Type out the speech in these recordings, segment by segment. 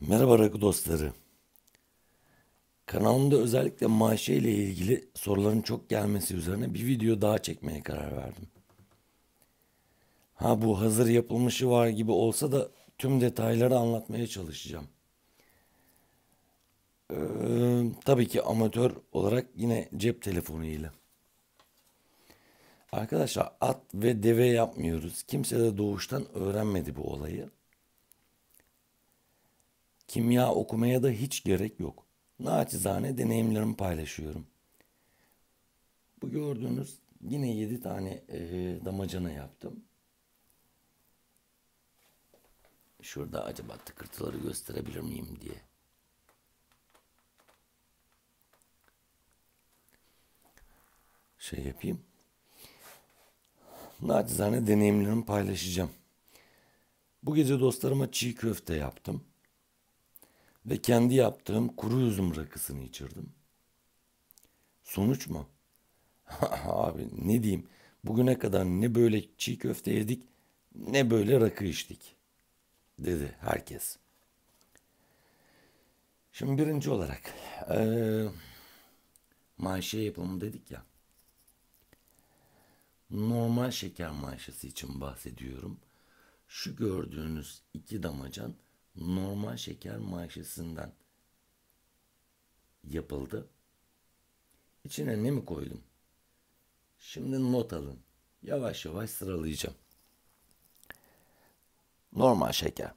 Merhaba rakı dostları. Kanalımda özellikle maaşı ile ilgili soruların çok gelmesi üzerine bir video daha çekmeye karar verdim. Ha bu hazır yapılmışı var gibi olsa da tüm detayları anlatmaya çalışacağım. Ee, tabii ki amatör olarak yine cep telefonu ile. Arkadaşlar at ve deve yapmıyoruz. Kimse de doğuştan öğrenmedi bu olayı. Kimya okumaya da hiç gerek yok. Naçizane deneyimlerimi paylaşıyorum. Bu gördüğünüz yine 7 tane e, damacana yaptım. Şurada acaba tıkırtıları gösterebilir miyim diye. Şey yapayım. Naçizane deneyimlerimi paylaşacağım. Bu gece dostlarıma çiğ köfte yaptım. Ve kendi yaptığım kuru üzüm rakısını içirdim. Sonuç mu? Abi ne diyeyim? Bugüne kadar ne böyle çiğ köfte yedik ne böyle rakı içtik. Dedi herkes. Şimdi birinci olarak ee, maaşe yapımı dedik ya. Normal şeker maaşası için bahsediyorum. Şu gördüğünüz iki damacan normal şeker maaşesinden yapıldı. İçine ne mi koydum? Şimdi not alın. Yavaş yavaş sıralayacağım. Normal şeker.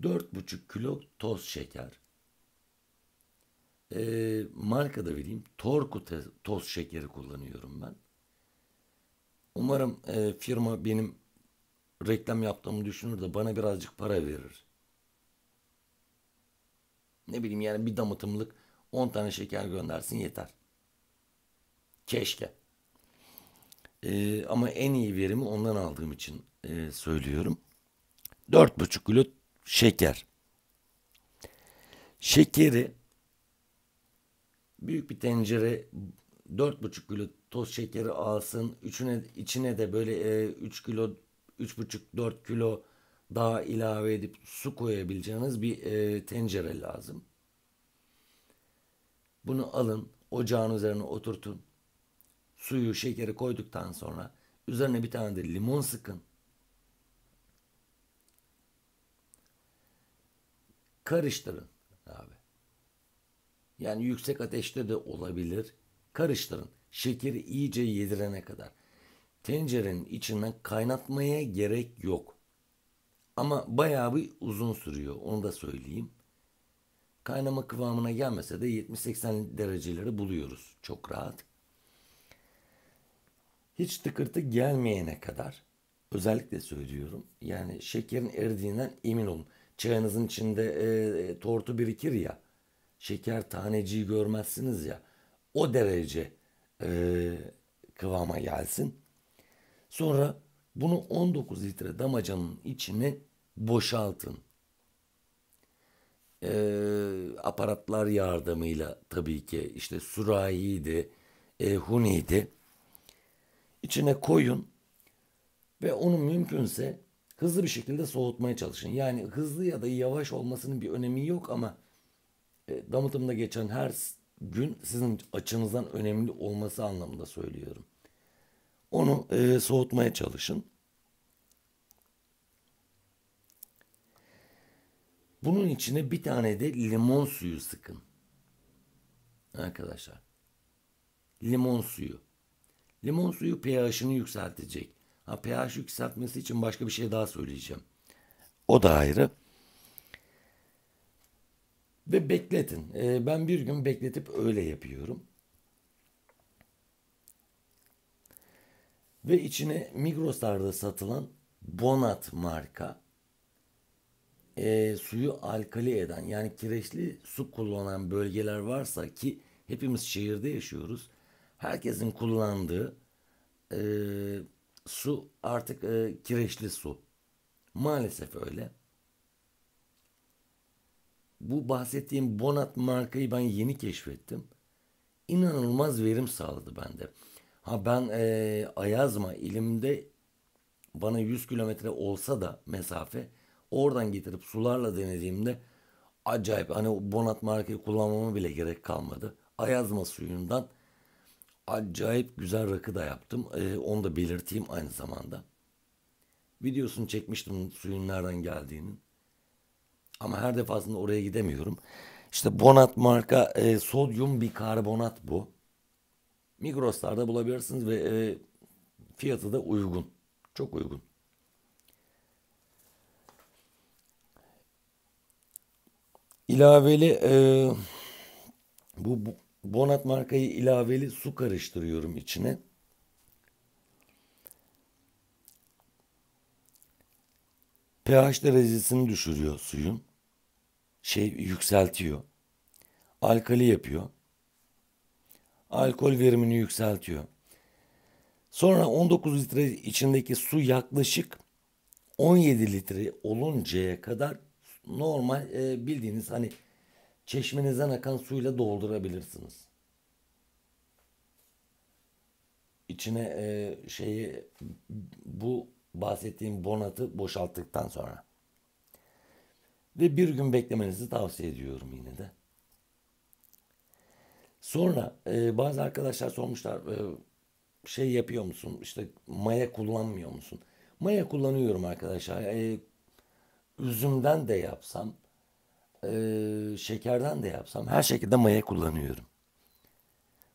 4,5 kilo toz şeker. Ee, marka da vereyim. Torku toz şekeri kullanıyorum ben. Umarım e, firma benim reklam yaptığımı düşünür de bana birazcık para verir. Ne bileyim yani bir damıtımlık 10 tane şeker göndersin yeter. Keşke. Ee, ama en iyi verimi ondan aldığım için e, söylüyorum. 4,5 kilo şeker. Şekeri büyük bir tencere 4,5 kilo toz şekeri alsın. Üçüne, içine de böyle e, 3 kilo 3,5-4 kilo daha ilave edip su koyabileceğiniz bir e, tencere lazım. Bunu alın, ocağın üzerine oturtun. Suyu, şekeri koyduktan sonra üzerine bir tane de limon sıkın. Karıştırın abi. Yani yüksek ateşte de olabilir. Karıştırın. Şekeri iyice yedirene kadar. Tencerenin içinden kaynatmaya gerek yok. Ama bayağı bir uzun sürüyor. Onu da söyleyeyim. Kaynama kıvamına gelmese de 70-80 dereceleri buluyoruz. Çok rahat. Hiç tıkırtı gelmeyene kadar özellikle söylüyorum. Yani şekerin eridiğinden emin olun. Çayınızın içinde e, tortu birikir ya. Şeker taneciği görmezsiniz ya. O derece e, kıvama gelsin. Sonra bunu 19 litre damacanın içine boşaltın. Ee, aparatlar yardımıyla tabii ki işte sürahiydi, e, huniydi. İçine koyun ve onu mümkünse hızlı bir şekilde soğutmaya çalışın. Yani hızlı ya da yavaş olmasının bir önemi yok ama e, damıtımda geçen her gün sizin açınızdan önemli olması anlamında söylüyorum. Onu e, soğutmaya çalışın. Bunun içine bir tane de limon suyu sıkın. Arkadaşlar. Limon suyu. Limon suyu pH'ını yükseltecek. Ha, pH yükseltmesi için başka bir şey daha söyleyeceğim. O da ayrı. Ve bekletin. Ee, ben bir gün bekletip öyle yapıyorum. Ve içine Migros'larda satılan Bonat marka e, suyu alkali eden yani kireçli su kullanan bölgeler varsa ki hepimiz şehirde yaşıyoruz. Herkesin kullandığı e, su artık e, kireçli su. Maalesef öyle. Bu bahsettiğim Bonat markayı ben yeni keşfettim. İnanılmaz verim sağladı bende. Ha ben e, Ayazma ilimde bana 100 kilometre olsa da mesafe Oradan getirip sularla denediğimde acayip hani Bonat markayı kullanmama bile gerek kalmadı. Ayazma suyundan acayip güzel rakı da yaptım. Ee, onu da belirteyim aynı zamanda. Videosunu çekmiştim suyun nereden geldiğinin. Ama her defasında oraya gidemiyorum. İşte Bonat marka e, sodyum bikarbonat bu. Migros'larda bulabilirsiniz ve e, fiyatı da uygun. Çok uygun. İlaveli e, bu, Bonat markayı ilaveli su karıştırıyorum içine. pH derecesini düşürüyor suyun. Şey yükseltiyor. Alkali yapıyor. Alkol verimini yükseltiyor. Sonra 19 litre içindeki su yaklaşık 17 litre oluncaya kadar normal e, bildiğiniz hani çeşmenizden akan suyla doldurabilirsiniz. İçine e, şeyi bu bahsettiğim bonatı boşalttıktan sonra. Ve bir gün beklemenizi tavsiye ediyorum yine de. Sonra e, bazı arkadaşlar sormuşlar e, şey yapıyor musun işte maya kullanmıyor musun? Maya kullanıyorum arkadaşlar. E, üzümden de yapsam e, şekerden de yapsam her şekilde maya kullanıyorum.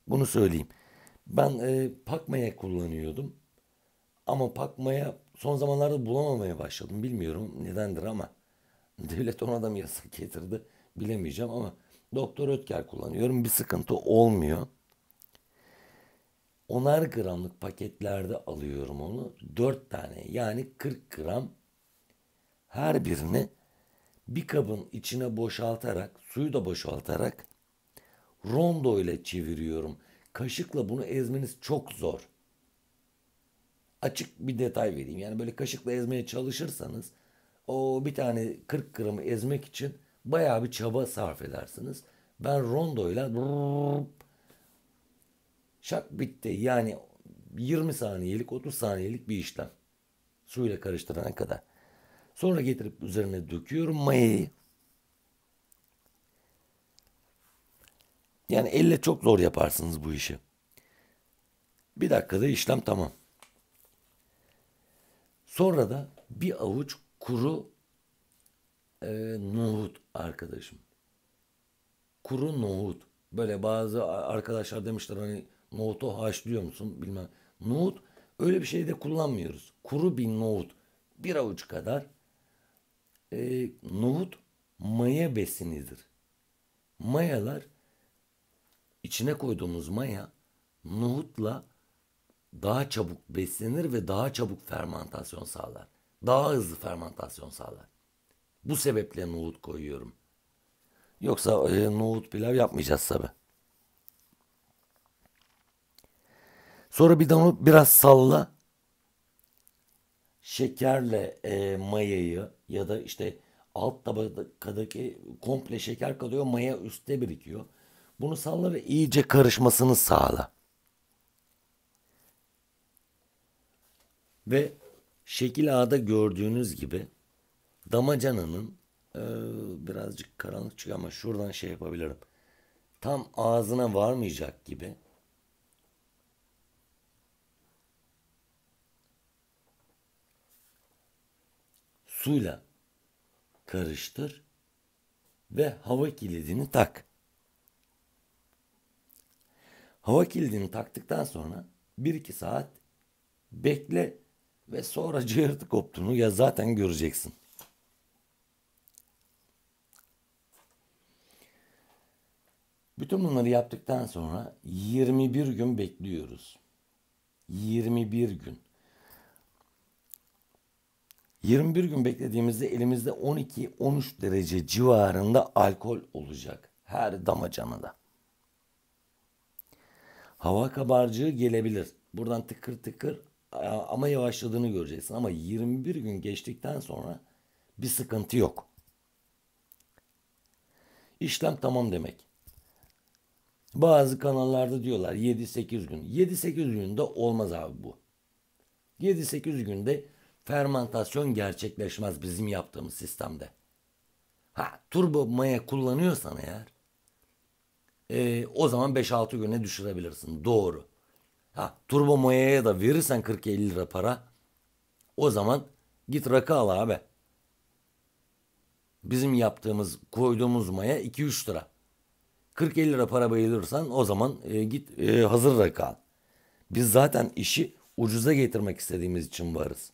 Bunu söyleyeyim. Ben e, pak maya kullanıyordum. Ama pak maya son zamanlarda bulamamaya başladım. Bilmiyorum nedendir ama devlet ona da mı yasak getirdi bilemeyeceğim ama Doktor Ötker kullanıyorum. Bir sıkıntı olmuyor. Onar gramlık paketlerde alıyorum onu. 4 tane yani 40 gram her birini bir kabın içine boşaltarak suyu da boşaltarak rondo ile çeviriyorum. Kaşıkla bunu ezmeniz çok zor açık bir detay vereyim. Yani böyle kaşıkla ezmeye çalışırsanız o bir tane 40 gramı ezmek için bayağı bir çaba sarf edersiniz. Ben rondoyla şak bitti. Yani 20 saniyelik 30 saniyelik bir işlem. Suyla karıştırana kadar. Sonra getirip üzerine döküyorum mayayı. Yani elle çok zor yaparsınız bu işi. Bir dakikada işlem tamam. Sonra da bir avuç kuru e, nohut arkadaşım. Kuru nohut. Böyle bazı arkadaşlar demişler hani nohutu haşlıyor musun bilmem. Nohut öyle bir şey de kullanmıyoruz. Kuru bir nohut. Bir avuç kadar. E, nohut maya besinidir. Mayalar içine koyduğumuz maya nohutla daha çabuk beslenir ve daha çabuk fermentasyon sağlar. Daha hızlı fermentasyon sağlar. Bu sebeple nohut koyuyorum. Yoksa e, nohut pilav yapmayacağız tabi. Sonra bir onu biraz salla. Şekerle e, mayayı ya da işte alt tabakadaki komple şeker kalıyor. Maya üstte birikiyor. Bunu salla ve iyice karışmasını sağla. Ve şekil A'da gördüğünüz gibi damacananın e, birazcık karanlık çıkıyor ama şuradan şey yapabilirim. Tam ağzına varmayacak gibi suyla karıştır ve hava kilidini tak. Hava kilidini taktıktan sonra 1-2 saat bekle ve sonra cığırtı koptuğunu ya zaten göreceksin. Bütün bunları yaptıktan sonra 21 gün bekliyoruz. 21 gün. 21 gün beklediğimizde elimizde 12-13 derece civarında alkol olacak her damacanada. Hava kabarcığı gelebilir. Buradan tıkır tıkır ama yavaşladığını göreceksin. Ama 21 gün geçtikten sonra bir sıkıntı yok. İşlem tamam demek. Bazı kanallarda diyorlar 7-8 gün. 7-8 günde olmaz abi bu. 7-8 günde fermantasyon gerçekleşmez bizim yaptığımız sistemde. Ha turbo maya kullanıyorsan eğer e, o zaman 5-6 güne düşürebilirsin. Doğru. Ha turbo mayaya da verirsen 40-50 lira para o zaman git rakı al abi. Bizim yaptığımız koyduğumuz maya 2-3 lira. 40-50 lira para bayılırsan o zaman e, git e, hazır rakı al. Biz zaten işi ucuza getirmek istediğimiz için varız.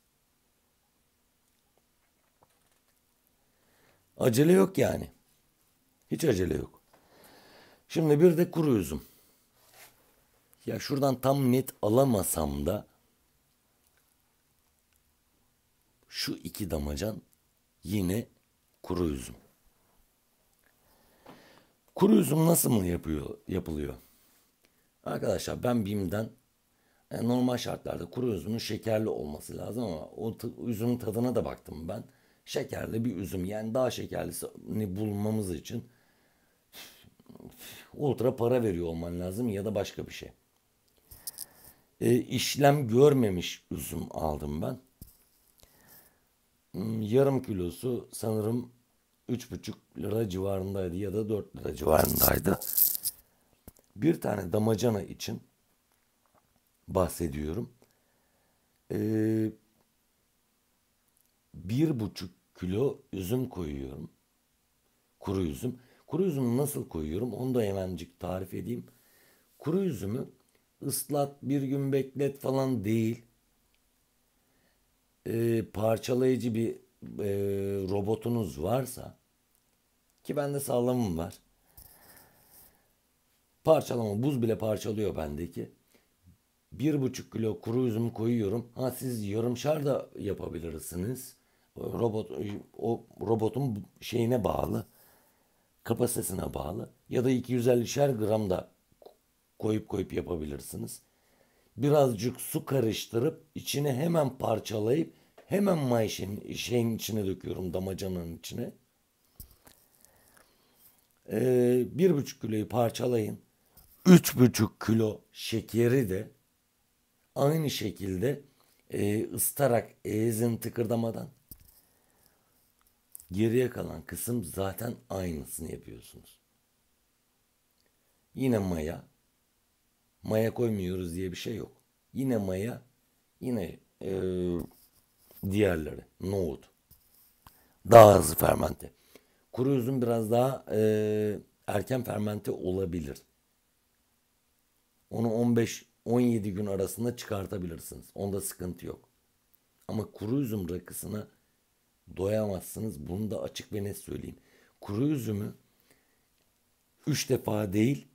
Acele yok yani. Hiç acele yok. Şimdi bir de kuru üzüm. Ya şuradan tam net alamasam da şu iki damacan yine kuru üzüm. Kuru üzüm nasıl mı yapıyor, yapılıyor? Arkadaşlar ben BİM'den yani e, normal şartlarda kuru üzümün şekerli olması lazım ama o üzümün tadına da baktım ben. Şekerli bir üzüm yani daha şekerlisini bulmamız için ultra para veriyor olman lazım ya da başka bir şey. E, işlem görmemiş üzüm aldım ben. Hmm, yarım kilosu sanırım 3,5 lira civarındaydı ya da 4 lira civarındaydı. Bir tane damacana için bahsediyorum. Ee, bir buçuk kilo üzüm koyuyorum. Kuru üzüm. Kuru üzümü nasıl koyuyorum onu da hemencik tarif edeyim. Kuru üzümü ıslat bir gün beklet falan değil. Ee, parçalayıcı bir e, robotunuz varsa ki bende sağlamım var. Parçalama buz bile parçalıyor bendeki. Bir buçuk kilo kuru üzüm koyuyorum. Ha siz yarımşar da yapabilirsiniz. Robot o robotun şeyine bağlı. Kapasitesine bağlı. Ya da 250'şer gram da koyup koyup yapabilirsiniz. Birazcık su karıştırıp içine hemen parçalayıp hemen mayşin şeyin içine döküyorum damacanın içine. Ee, bir buçuk kiloyu parçalayın. Üç buçuk kilo şekeri de aynı şekilde e, ıstarak eğizin tıkırdamadan geriye kalan kısım zaten aynısını yapıyorsunuz. Yine maya. Maya koymuyoruz diye bir şey yok. Yine maya. Yine e, diğerleri. Nohut. Daha hızlı fermente. Kuru üzüm biraz daha e, erken fermente olabilir. Onu 15-17 gün arasında çıkartabilirsiniz. Onda sıkıntı yok. Ama kuru üzüm rakısına doyamazsınız. Bunu da açık ve net söyleyeyim. Kuru üzümü 3 defa değil